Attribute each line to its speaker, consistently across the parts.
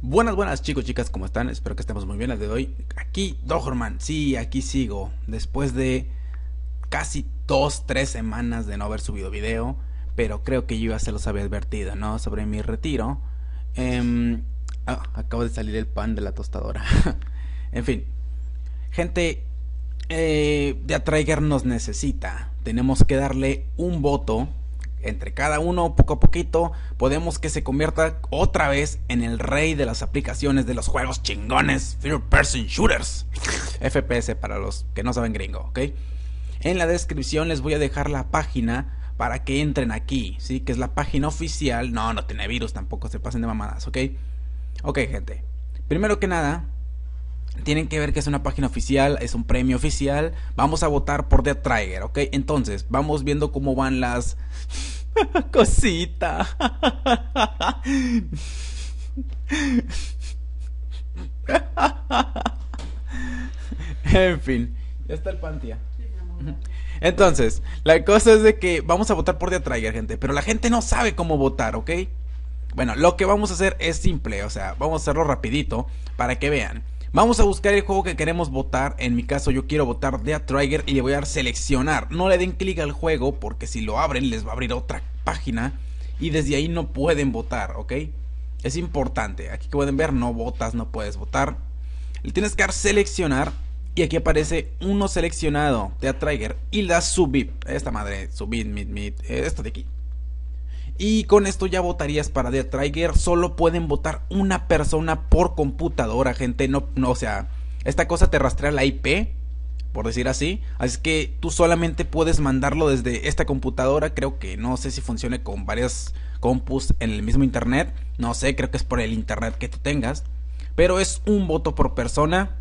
Speaker 1: Buenas, buenas chicos, chicas, ¿cómo están? Espero que estemos muy bien el de hoy. Aquí, Dogerman, sí, aquí sigo. Después de casi dos, tres semanas de no haber subido video. Pero creo que yo ya se los había advertido, ¿no? Sobre mi retiro. Em, ah, acabo de salir el pan de la tostadora. en fin. Gente, eh, de nos necesita. Tenemos que darle un voto entre cada uno, poco a poquito, podemos que se convierta otra vez en el rey de las aplicaciones de los juegos chingones, First Person Shooters, FPS para los que no saben gringo, ¿ok? En la descripción les voy a dejar la página para que entren aquí, ¿sí? Que es la página oficial. No, no tiene virus tampoco, se pasen de mamadas, ¿ok? Ok, gente. Primero que nada, tienen que ver que es una página oficial, es un premio oficial. Vamos a votar por The Trigger, ¿ok? Entonces, vamos viendo cómo van las... Cosita. en fin, ya está el pantia. Entonces, la cosa es de que vamos a votar por The Trigger, gente. Pero la gente no sabe cómo votar, ¿ok? Bueno, lo que vamos a hacer es simple, o sea, vamos a hacerlo rapidito para que vean. Vamos a buscar el juego que queremos votar. En mi caso yo quiero votar Death Trigger y le voy a dar seleccionar. No le den clic al juego porque si lo abren les va a abrir otra página y desde ahí no pueden votar, ¿ok? Es importante. Aquí que pueden ver no votas, no puedes votar. Le tienes que dar seleccionar y aquí aparece uno seleccionado, Death Trigger y la subir. Esta madre, subir, mid, mid, esto de aquí. Y con esto ya votarías para The Trigger. Solo pueden votar una persona por computadora, gente. No, no, o sea, esta cosa te rastrea la IP, por decir así. Así que tú solamente puedes mandarlo desde esta computadora. Creo que no sé si funcione con varias compus en el mismo internet. No sé, creo que es por el internet que tú tengas. Pero es un voto por persona.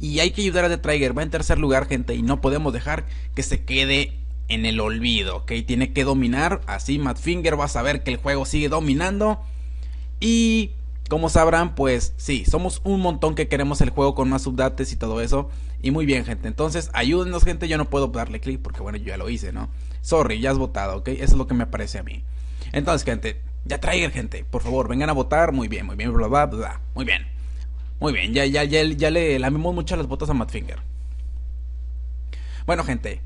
Speaker 1: Y hay que ayudar a The Trigger. Va en tercer lugar, gente. Y no podemos dejar que se quede en el olvido, ¿ok? Tiene que dominar, así Matt Finger va a saber que el juego sigue dominando. Y como sabrán, pues sí, somos un montón que queremos el juego con más updates y todo eso. Y muy bien, gente. Entonces, ayúdenos, gente. Yo no puedo darle clic porque, bueno, yo ya lo hice, ¿no? Sorry, ya has votado, ¿ok? Eso es lo que me parece a mí. Entonces, gente, ya traigan, gente. Por favor, vengan a votar. Muy bien, muy bien, bla, bla, bla. Muy bien. Muy bien, ya, ya, ya, ya le lamimos mucho las botas a Matt Finger. Bueno, gente,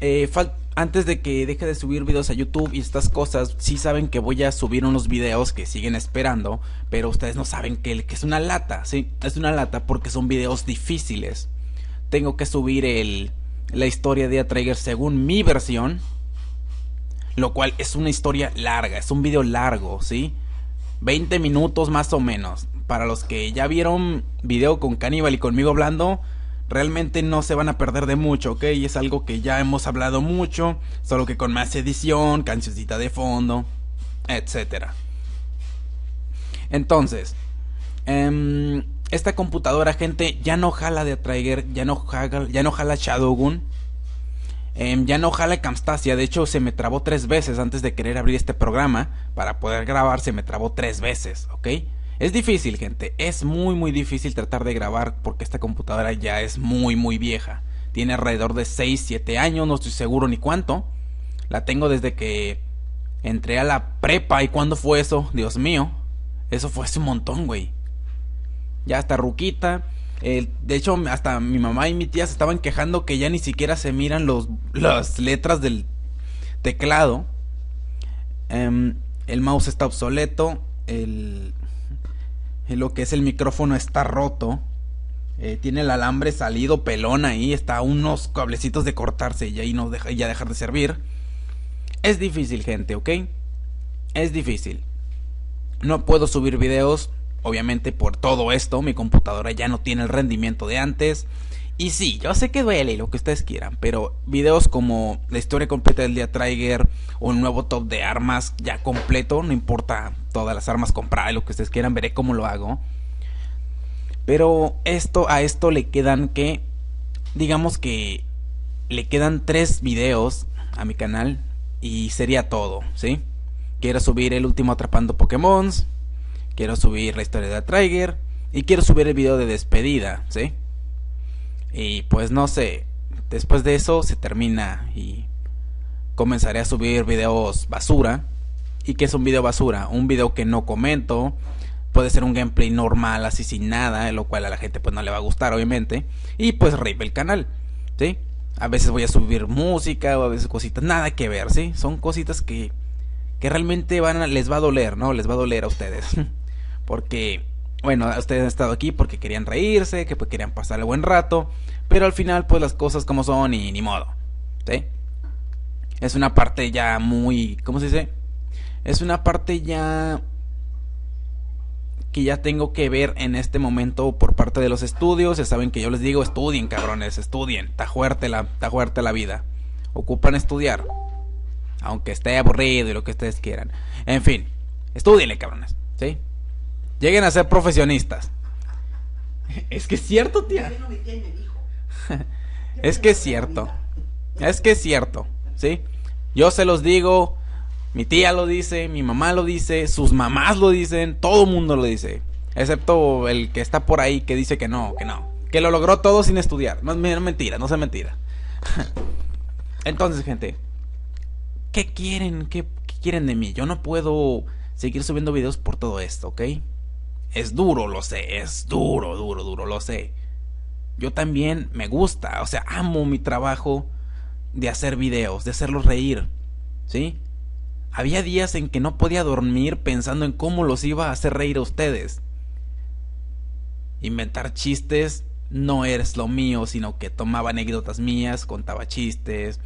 Speaker 1: eh, antes de que deje de subir videos a YouTube y estas cosas, sí saben que voy a subir unos videos que siguen esperando, pero ustedes no saben que, es una lata, ¿sí? Es una lata porque son videos difíciles. Tengo que subir el, la historia de Atrager según mi versión, lo cual es una historia larga, es un video largo, ¿sí? 20 minutos más o menos. Para los que ya vieron video con Cannibal y conmigo hablando, realmente no se van a perder de mucho, ¿ok? Y es algo que ya hemos hablado mucho, solo que con más edición, cancioncita de fondo, etcétera. Entonces, em, esta computadora, gente, ya no jala de Trigger, ya no jala, ya no jala Shadowgun, em, ya no jala Camstasia. De hecho, se me trabó tres veces antes de querer abrir este programa para poder grabar. Se me trabó tres veces, ¿ok? Es difícil, gente. Es muy, muy difícil tratar de grabar porque esta computadora ya es muy, muy vieja. Tiene alrededor de 6, 7 años, no estoy seguro ni cuánto. La tengo desde que entré a la prepa. ¿Y cuándo fue eso? Dios mío. Eso fue hace un montón, güey. Ya está ruquita. de hecho, hasta mi mamá y mi tía se estaban quejando que ya ni siquiera se miran los, las letras del teclado. Em, el mouse está obsoleto. El, lo que es el micrófono está roto. Eh, tiene el alambre salido pelón ahí. Está unos cablecitos de cortarse y ahí no deja, ya dejar de servir. Es difícil, gente, ¿ok? Es difícil. No puedo subir videos. Obviamente por todo esto. Mi computadora ya no tiene el rendimiento de antes. Y sí, yo sé que duele y lo que ustedes quieran, pero videos como la historia completa del día Trigger o el nuevo top de armas ya completo, no importa todas las armas compradas, lo que ustedes quieran, veré cómo lo hago. Pero esto a esto le quedan que digamos que le quedan tres videos a mi canal y sería todo, ¿sí? Quiero subir el último atrapando Pokémon, quiero subir la historia de Trigger y quiero subir el video de despedida, ¿sí? Y pues no sé, después de eso se termina y comenzaré a subir videos basura. ¿Y qué es un video basura? Un video que no comento, puede ser un gameplay normal, así sin nada, lo cual a la gente pues no le va a gustar, obviamente. Y pues rape el canal, ¿sí? A veces voy a subir música o a veces cositas, nada que ver, ¿sí? Son cositas que, que realmente van a, les va a doler, ¿no? Les va a doler a ustedes. porque, bueno, ustedes han estado aquí porque querían reírse, que pues querían pasar el buen rato, pero al final pues las cosas como son y ni modo, ¿sí? Es una parte ya muy, ¿cómo se dice? Es una parte ya que ya tengo que ver en este momento por parte de los estudios. Ya saben que yo les digo, estudien, cabrones, estudien. Está fuerte la, la vida. Ocupan estudiar. Aunque esté aburrido y lo que ustedes quieran. En fin, estudienle, cabrones. ¿Sí? Lleguen a ser profesionistas. Es que es cierto, tía. es que es cierto. Es que es cierto. ¿Sí? Yo se los digo mi tía lo dice, mi mamá lo dice, sus mamás lo dicen, todo el mundo lo dice. Excepto el que está por ahí que dice que no, que no. Que lo logró todo sin estudiar. No es mentira, no es mentira. Entonces, gente, ¿qué quieren? ¿Qué, quieren de mí? Yo no puedo seguir subiendo videos por todo esto, ¿ok? Es duro, lo sé, es duro, duro, duro, lo sé. Yo también me gusta, o sea, amo mi trabajo de hacer videos, de hacerlos reír, ¿sí? Había días en que no podía dormir pensando en cómo los iba a hacer reír a ustedes. Inventar chistes no es lo mío, sino que tomaba anécdotas mías, contaba chistes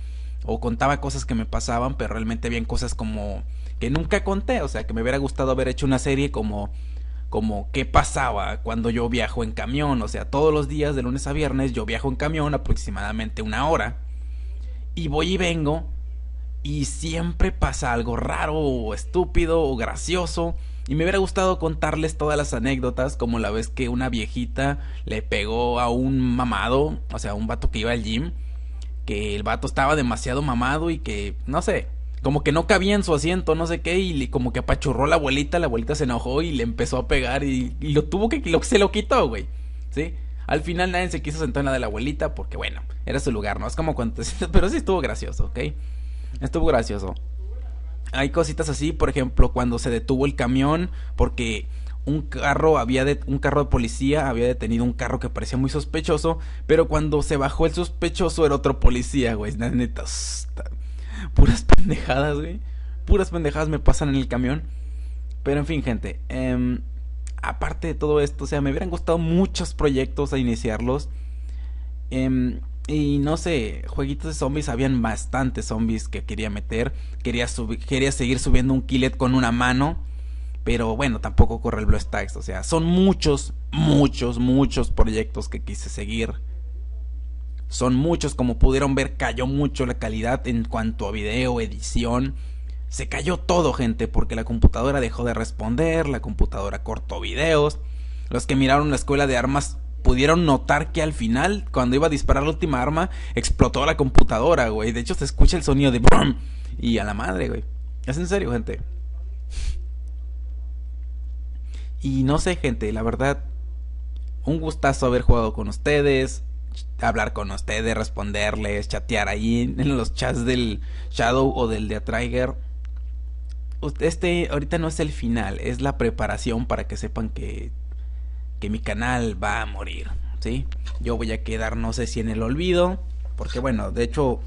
Speaker 1: o contaba cosas que me pasaban, pero realmente habían cosas como que nunca conté, o sea, que me hubiera gustado haber hecho una serie como como qué pasaba cuando yo viajo en camión, o sea, todos los días de lunes a viernes yo viajo en camión aproximadamente una hora y voy y vengo y siempre pasa algo raro o estúpido o gracioso. Y me hubiera gustado contarles todas las anécdotas, como la vez que una viejita le pegó a un mamado, o sea, un vato que iba al gym, que el vato estaba demasiado mamado y que, no sé, como que no cabía en su asiento, no sé qué, y como que apachurró a la abuelita, la abuelita se enojó y le empezó a pegar y, lo tuvo que, lo, se lo quitó, güey, ¿sí? Al final nadie se quiso sentar en la de la abuelita porque, bueno, era su lugar, ¿no? Es como cuando Pero sí estuvo gracioso, ¿ok? Estuvo gracioso. Hay cositas así, por ejemplo, cuando se detuvo el camión porque un carro había de, un carro de policía había detenido un carro que parecía muy sospechoso, pero cuando se bajó el sospechoso era otro policía, güey. Neta, puras pendejadas, güey. Puras pendejadas me pasan en el camión. Pero en fin, gente. Em, aparte de todo esto, o sea, me hubieran gustado muchos proyectos a iniciarlos. Eh, y no sé, jueguitos de zombies, habían bastantes zombies que quería meter. Quería, quería seguir subiendo un killet con una mano. Pero bueno, tampoco corre el Blue Stacks. O sea, son muchos, muchos, muchos proyectos que quise seguir. Son muchos, como pudieron ver, cayó mucho la calidad en cuanto a video, edición. Se cayó todo, gente, porque la computadora dejó de responder, la computadora cortó videos. Los que miraron la escuela de armas pudieron notar que al final, cuando iba a disparar la última arma, explotó la computadora, güey. De hecho, se escucha el sonido de BRUM. Y a la madre, güey. Es en serio, gente. Y no sé, gente, la verdad, un gustazo haber jugado con ustedes, hablar con ustedes, responderles, chatear ahí en los chats del Shadow o del de Trigger. Este ahorita no es el final, es la preparación para que sepan que que mi canal va a morir, ¿sí? Yo voy a quedar no sé si en el olvido, porque bueno, de hecho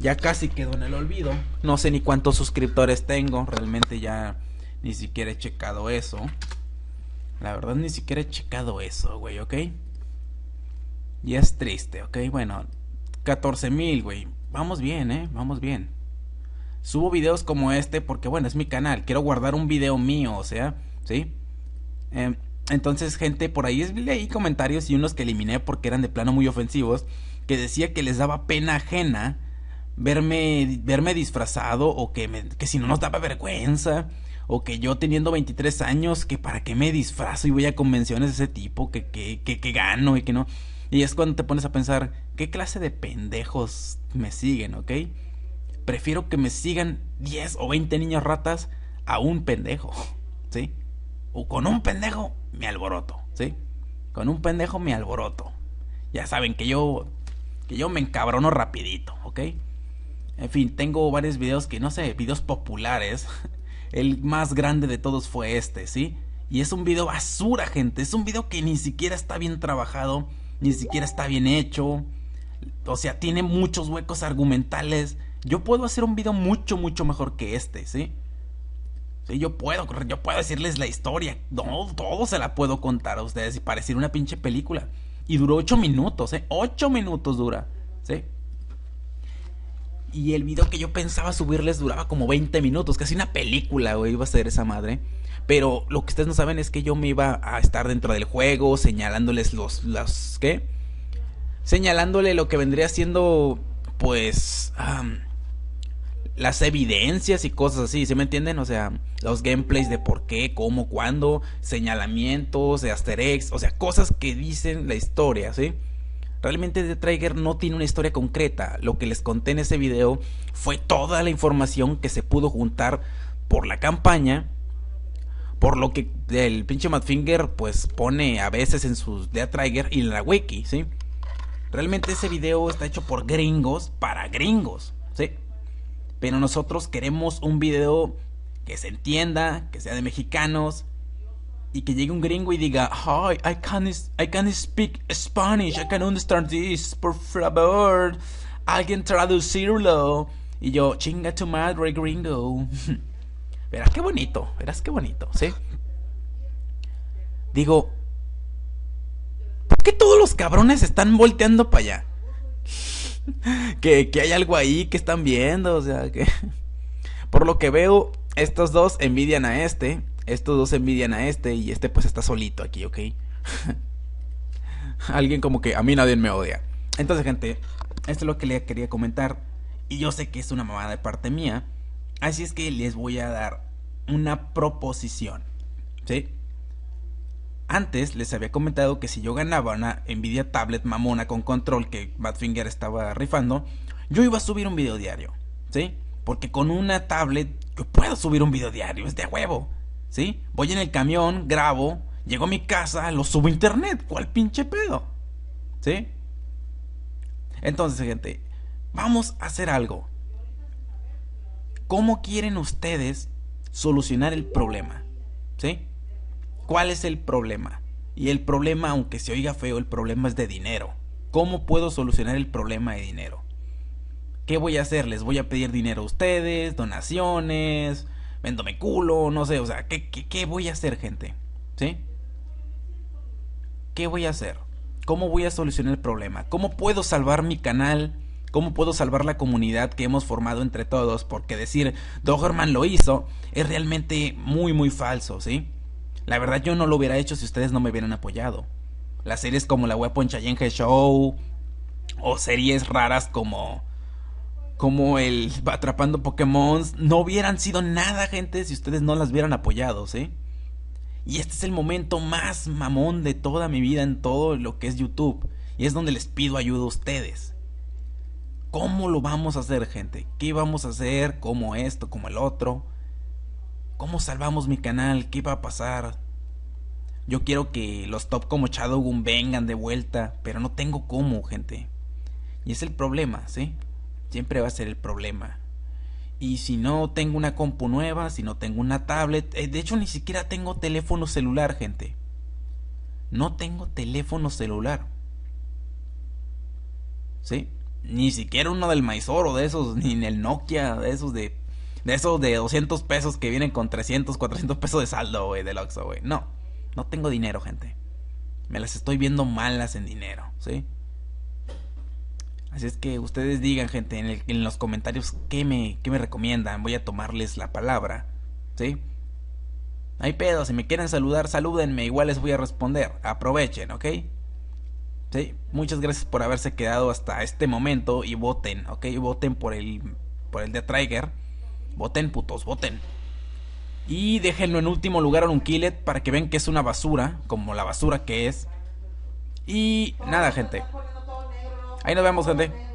Speaker 1: ya casi quedo en el olvido. No sé ni cuántos suscriptores tengo, realmente ya ni siquiera he checado eso. La verdad ni siquiera he checado eso, güey, ¿ok? Y es triste, ¿ok? Bueno, 14 mil, güey. Vamos bien, ¿eh? Vamos bien. Subo videos como este porque, bueno, es mi canal. Quiero guardar un video mío, o sea, ¿sí? Eh, entonces, gente, por ahí leí comentarios y unos que eliminé porque eran de plano muy ofensivos, que decía que les daba pena ajena verme, verme disfrazado o que, me, que si no nos daba vergüenza o que yo teniendo 23 años, que para qué me disfrazo y voy a convenciones de ese tipo, que, que, que, que gano y que no. Y es cuando te pones a pensar, ¿qué clase de pendejos me siguen, ok? Prefiero que me sigan 10 o 20 niños ratas a un pendejo, ¿sí? O con un pendejo me alboroto, ¿sí? Con un pendejo me alboroto. Ya saben que yo que yo me encabrono rapidito, ¿ok? En fin, tengo varios videos que no sé, videos populares. El más grande de todos fue este, ¿sí? Y es un video basura, gente. Es un video que ni siquiera está bien trabajado, ni siquiera está bien hecho. O sea, tiene muchos huecos argumentales. Yo puedo hacer un video mucho, mucho mejor que este, ¿sí? Sí, yo puedo, yo puedo decirles la historia. No, todo se la puedo contar a ustedes y parecer una pinche película. Y duró 8 minutos, ¿eh? 8 minutos dura. Y el video que yo pensaba subirles duraba como 20 minutos, casi una película, güey, iba a ser esa madre. Pero lo que ustedes no saben es que yo me iba a estar dentro del juego, señalándoles los, los, ¿qué? Señalándole lo que vendría siendo, pues, las evidencias y cosas así, ¿sí me entienden? O sea, los gameplays de por qué, cómo, cuándo, señalamientos de Asterix, o sea, cosas que dicen la historia, ¿sí? Realmente The Trigger no tiene una historia concreta. Lo que les conté en ese video fue toda la información que se pudo juntar por la campaña. Por lo que el pinche Madfinger pues pone a veces en sus The Trigger y en la wiki, ¿sí? Realmente ese video está hecho por gringos para gringos, ¿sí? Pero nosotros queremos un video que se entienda, que sea de mexicanos, y que llegue un gringo y diga, hi, I can, I can speak Spanish, I can understand this, por favor, alguien traducirlo. Y yo, chinga tu madre, gringo. verás qué bonito, verás qué bonito, ¿sí? Digo, ¿por qué todos los cabrones están volteando para allá? que, que hay algo ahí que están viendo, o sea, que... Por lo que veo, estos dos envidian a este estos dos envidian a este y este pues está solito aquí, ¿ok? Alguien como que a mí nadie me odia. Entonces, gente, esto es lo que le quería comentar. Y yo sé que es una mamada de parte mía. Así es que les voy a dar una proposición. ¿Sí? Antes les había comentado que si yo ganaba una Nvidia Tablet mamona con control que Badfinger estaba rifando, yo iba a subir un video diario. ¿Sí? Porque con una tablet yo puedo subir un video diario, es de huevo. ¿Sí? Voy en el camión, grabo, llego a mi casa, lo subo a internet. ¿Cuál pinche pedo? ¿Sí? Entonces, gente, vamos a hacer algo. ¿Cómo quieren ustedes solucionar el problema? ¿Sí? ¿Cuál es el problema? Y el problema, aunque se oiga feo, el problema es de dinero. ¿Cómo puedo solucionar el problema de dinero? ¿Qué voy a hacer? ¿Les voy a pedir dinero a ustedes? ¿Donaciones? Véndome culo, no sé, o sea, ¿qué, qué, voy a hacer, gente? ¿Sí? ¿Qué voy a hacer? ¿Cómo voy a solucionar el problema? ¿Cómo puedo salvar mi canal? ¿Cómo puedo salvar la comunidad que hemos formado entre todos? Porque decir Dogerman lo hizo es realmente muy muy falso, ¿sí? La verdad yo no lo hubiera hecho si ustedes no me hubieran apoyado. Las series como la Weapon Challenge Show o series raras como como el atrapando Pokémon no hubieran sido nada, gente, si ustedes no las hubieran apoyado, ¿sí? Y este es el momento más mamón de toda mi vida en todo lo que es YouTube. Y es donde les pido ayuda a ustedes. ¿Cómo lo vamos a hacer, gente? ¿Qué vamos a hacer? ¿Cómo esto? ¿Como el otro? ¿Cómo salvamos mi canal? ¿Qué va a pasar? Yo quiero que los top como Shadowgun vengan de vuelta, pero no tengo cómo, gente. Y es el problema, ¿sí? Siempre va a ser el problema. Y si no tengo una compu nueva, si no tengo una tablet, eh, de hecho ni siquiera tengo teléfono celular, gente. No tengo teléfono celular. ¿Sí? Ni siquiera uno del Maizoro de esos, ni en el Nokia de esos de de esos de 200 pesos que vienen con 300, 400 pesos de saldo, güey, del Oxxo, güey. No, no tengo dinero, gente. Me las estoy viendo malas en dinero, ¿sí? Así es que ustedes digan, gente, en, los comentarios qué me, qué me recomiendan. Voy a tomarles la palabra. ¿Sí? hay pedo, si me quieren saludar, salúdenme, igual les voy a responder. Aprovechen, ¿ok? Sí, muchas gracias por haberse quedado hasta este momento y voten, ¿ok? Voten por el, por el de Trigger. Voten, putos, voten. Y déjenlo en último lugar a un killet para que vean que es una basura, como la basura que es. Y nada, gente. Ahí nos vemos, gente.